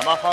Yamaha